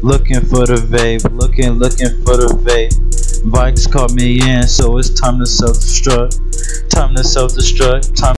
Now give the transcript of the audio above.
Looking for the vape, looking, looking for the vape. Bikes caught me in, so it's time to self destruct. Time to self destruct. Time